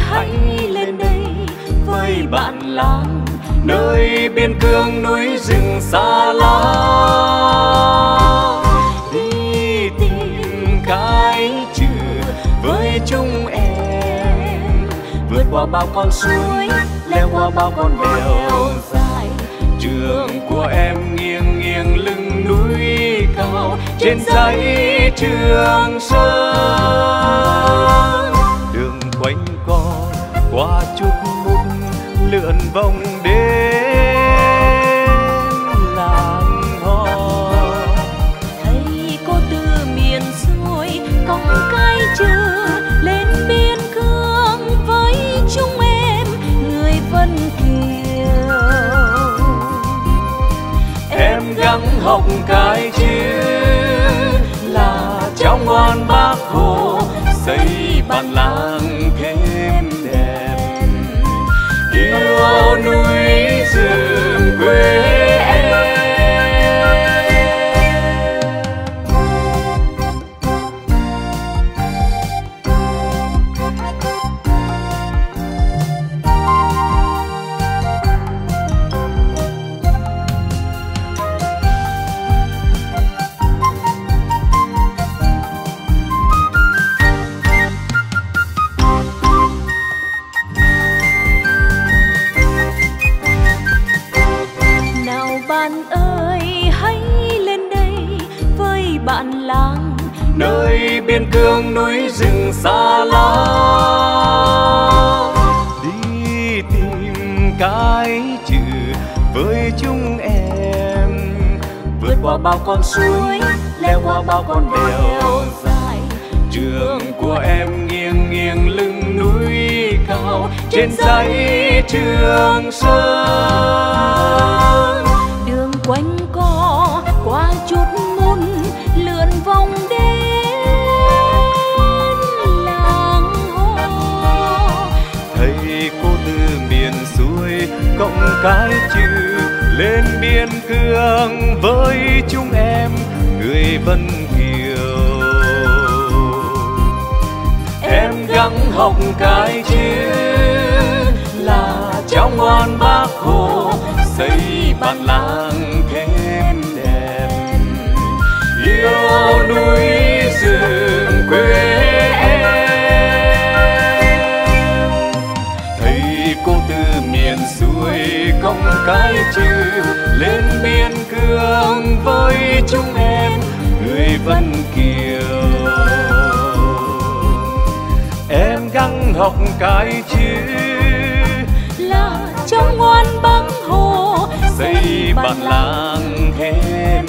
hãy lên đây với bạn làng, nơi biên cương núi rừng xa lắm đi tìm cái chữ với chúng em, vượt qua bao con suối, leo qua bao con đèo dài. Trường của em nghiêng nghiêng lưng núi cao, trên dãy trường sơn. Lượn vòng đến làng hò thầy cô từ miền xuôi cong cái chữ lên biên cương với chúng em người vân kiều. Em gắng học cái chữ là cháu ngoan bác hồ xây bản làng thêm đẹp yêu núi rừng quê bạn ơi, hãy lên đây với bạn làng. Nơi biên cương núi rừng xa lắm đi tìm cái chữ với chúng em. Vượt qua bao con suối, leo qua bao con đèo dài. Trường của em nghiêng nghiêng lưng núi cao. Trên dãy trường sơn. Cái chữ lên biên cương với chúng em, người vân kiều. Em gắng học cái chữ là cháu ngoan bác hồ xây bản làng. Cong cái chữ lên biên cương với chúng em người vân kiều. Em gắng học cái chữ. Là trong ngoan bác hồ xây bản làng thêm